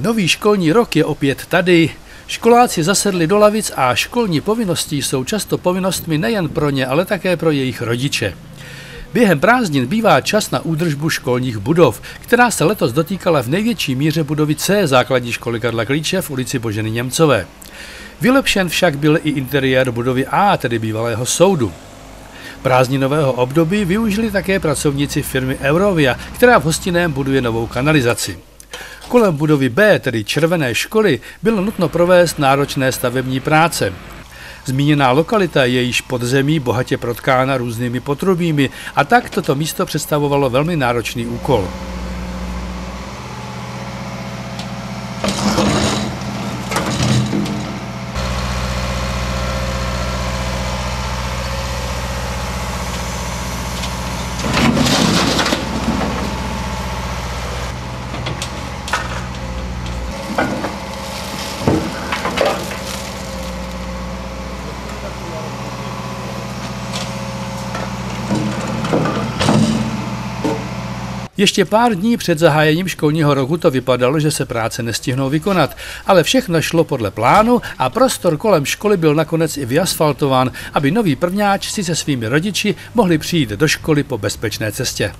Nový školní rok je opět tady. Školáci zasedli do lavic a školní povinnosti jsou často povinnostmi nejen pro ně, ale také pro jejich rodiče. Během prázdnin bývá čas na údržbu školních budov, která se letos dotýkala v největší míře budovy C základní školy Karla Klíče v ulici Boženy Němcové. Vylepšen však byl i interiér budovy A, tedy bývalého soudu. Prázdninového období využili také pracovníci firmy Eurovia, která v hostinném buduje novou kanalizaci. Kolem budovy B, tedy Červené školy, bylo nutno provést náročné stavební práce. Zmíněná lokalita je již podzemí bohatě protkána různými potrubími a tak toto místo představovalo velmi náročný úkol. Ještě pár dní před zahájením školního roku to vypadalo, že se práce nestihnou vykonat, ale všechno šlo podle plánu a prostor kolem školy byl nakonec i vyasfaltován, aby noví prvňáč si se svými rodiči mohli přijít do školy po bezpečné cestě.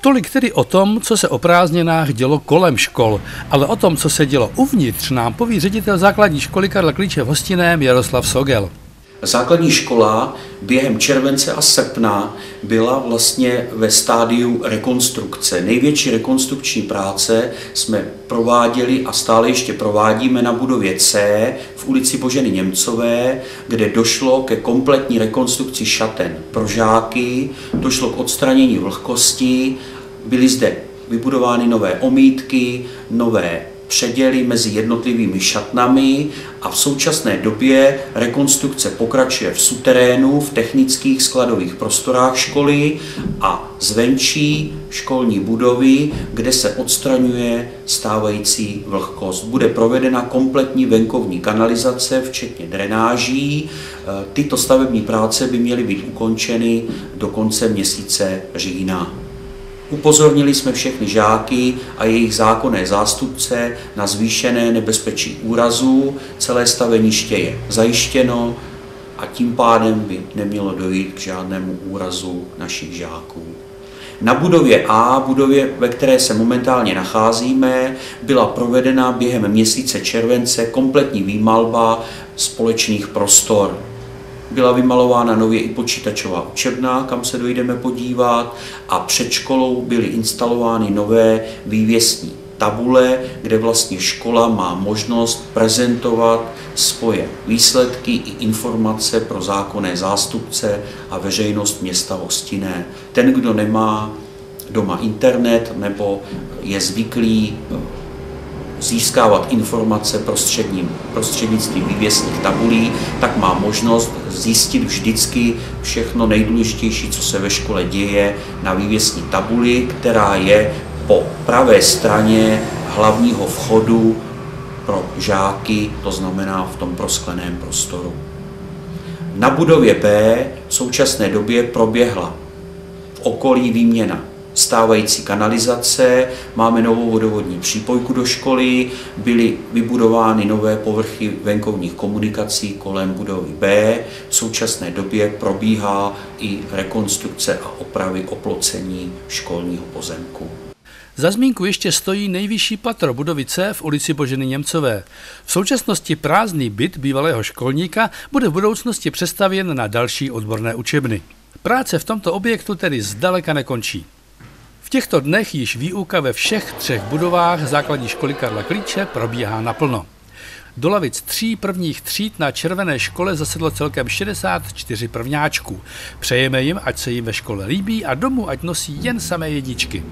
Tolik tedy o tom, co se o prázdninách dělo kolem škol, ale o tom, co se dělo uvnitř, nám poví ředitel základní školy Karla Klíče v Hostiném Jaroslav Sogel. Základní škola během července a srpna byla vlastně ve stádiu rekonstrukce. Největší rekonstrukční práce jsme prováděli a stále ještě provádíme na budově C v ulici Boženy Němcové, kde došlo ke kompletní rekonstrukci šaten pro žáky, došlo k odstranění vlhkosti, byly zde vybudovány nové omítky, nové předěly mezi jednotlivými šatnami a v současné době rekonstrukce pokračuje v suterénu, v technických skladových prostorách školy a zvenčí školní budovy, kde se odstraňuje stávající vlhkost. Bude provedena kompletní venkovní kanalizace, včetně drenáží. Tyto stavební práce by měly být ukončeny do konce měsíce října. Upozornili jsme všechny žáky a jejich zákonné zástupce na zvýšené nebezpečí úrazů. Celé staveniště je zajištěno a tím pádem by nemělo dojít k žádnému úrazu našich žáků. Na budově A, budově, ve které se momentálně nacházíme, byla provedena během měsíce července kompletní výmalba společných prostor. Byla vymalována nově i počítačová učebna, kam se dojdeme podívat a před školou byly instalovány nové vývěsní tabule, kde vlastně škola má možnost prezentovat svoje výsledky i informace pro zákonné zástupce a veřejnost města Hostinné. Ten, kdo nemá doma internet nebo je zvyklý získávat informace prostředním, prostřednictvím vývěsních tabulí, tak má možnost zjistit vždycky všechno nejdůležitější, co se ve škole děje na vývěsní tabuli, která je po pravé straně hlavního vchodu pro žáky, to znamená v tom proskleném prostoru. Na budově B v současné době proběhla v okolí výměna stávající kanalizace, máme novou vodovodní přípojku do školy, byly vybudovány nové povrchy venkovních komunikací kolem budovy B. V současné době probíhá i rekonstrukce a opravy oplocení školního pozemku. Za zmínku ještě stojí nejvyšší patro budovy C v ulici Boženy Němcové. V současnosti prázdný byt bývalého školníka bude v budoucnosti přestavěn na další odborné učebny. Práce v tomto objektu tedy zdaleka nekončí. V těchto dnech již výuka ve všech třech budovách základní školy Karla Klíče probíhá naplno. Do lavic tří prvních tříd na Červené škole zasedlo celkem 64 prvňáčků. Přejeme jim, ať se jim ve škole líbí a domů ať nosí jen samé jedničky.